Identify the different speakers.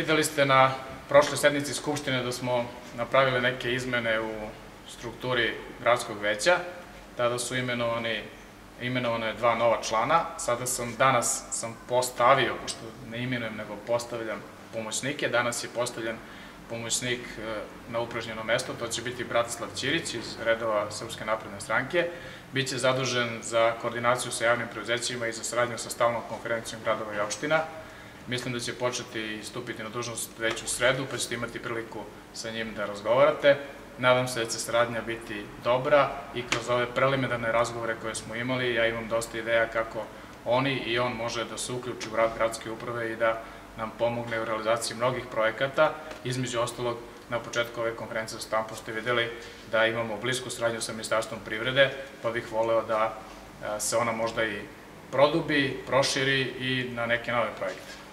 Speaker 1: Videli ste na prošloj sednici Skupštine da smo napravili neke izmene u strukturi gradskog veća. Tada su imenovani imenovano je dva nova člana. Sada sam, danas sam postavio, pošto ne imenujem, nego postavljam pomoćnike. Danas je postavljen pomoćnik e, na upražnjeno mesto, to će biti Bratislav Ćirić iz redova Srpske napredne stranke. Biće zadužen za koordinaciju sa javnim preuzećima i za saradnju sa stalnom konferencijom gradova i opština. Mislim da će početi i stupiti na dužnost već u sredu, pa ćete imati priliku sa njim da razgovarate. Nadam se da će saradnja biti dobra i kroz ove preliminarne razgovore koje smo imali, ja imam dosta ideja kako oni i on može da se uključi u rad gradske uprave i da nam pomogne u realizaciji mnogih projekata. Između ostalog, na početku ove konferencije za stampo ste videli da imamo blisku saradnju sa Ministarstvom privrede, pa bih voleo da se ona možda i produbi, proširi i na neke nove projekte.